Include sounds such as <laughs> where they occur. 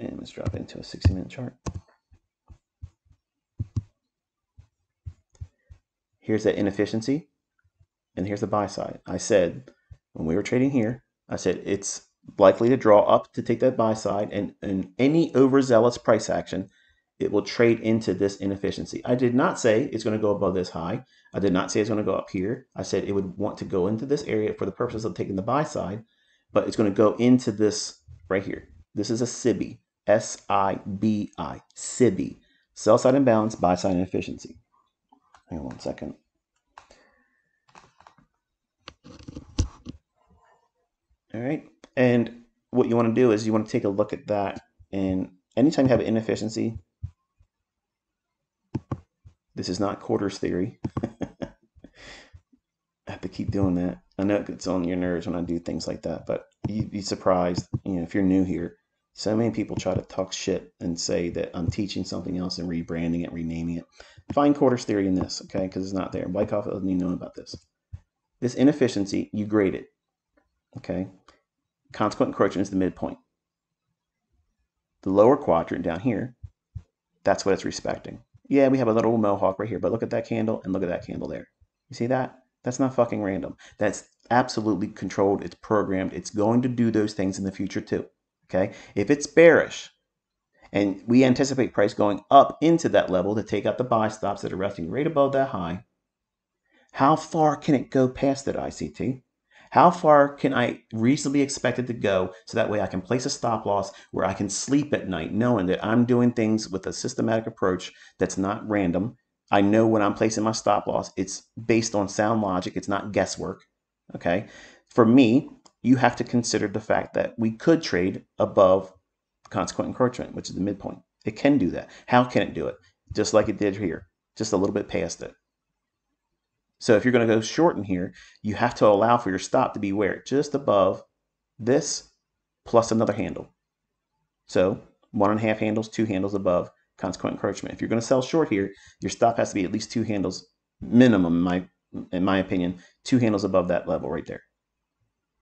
And let's drop it into a 60 minute chart. Here's that inefficiency, and here's the buy side. I said when we were trading here, I said it's likely to draw up to take that buy side, and, and any overzealous price action, it will trade into this inefficiency. I did not say it's going to go above this high. I did not say it's going to go up here. I said it would want to go into this area for the purpose of taking the buy side, but it's going to go into this right here. This is a SIBI, S-I-B-I, SIBI, sell side imbalance, buy side inefficiency. Hang on one second. All right. And what you want to do is you want to take a look at that. And anytime you have inefficiency, this is not quarters theory. <laughs> I have to keep doing that. I know it gets on your nerves when I do things like that, but you'd be surprised, you know, if you're new here. So many people try to talk shit and say that I'm teaching something else and rebranding it, renaming it. Find quarters theory in this, okay? Because it's not there. Wyckoff doesn't even know about this. This inefficiency, you grade it, okay? Consequent encroachment is the midpoint. The lower quadrant down here, that's what it's respecting. Yeah, we have a little mohawk right here, but look at that candle and look at that candle there. You see that? That's not fucking random. That's absolutely controlled. It's programmed. It's going to do those things in the future too. Okay? If it's bearish and we anticipate price going up into that level to take out the buy stops that are resting right above that high, how far can it go past that ICT? How far can I reasonably expect it to go so that way I can place a stop loss where I can sleep at night knowing that I'm doing things with a systematic approach that's not random. I know when I'm placing my stop loss, it's based on sound logic, it's not guesswork. Okay. For me, you have to consider the fact that we could trade above consequent encroachment, which is the midpoint. It can do that. How can it do it? Just like it did here, just a little bit past it. So if you're going to go short in here, you have to allow for your stop to be where? Just above this plus another handle. So one and a half handles, two handles above consequent encroachment. If you're going to sell short here, your stop has to be at least two handles minimum, in my, in my opinion, two handles above that level right there.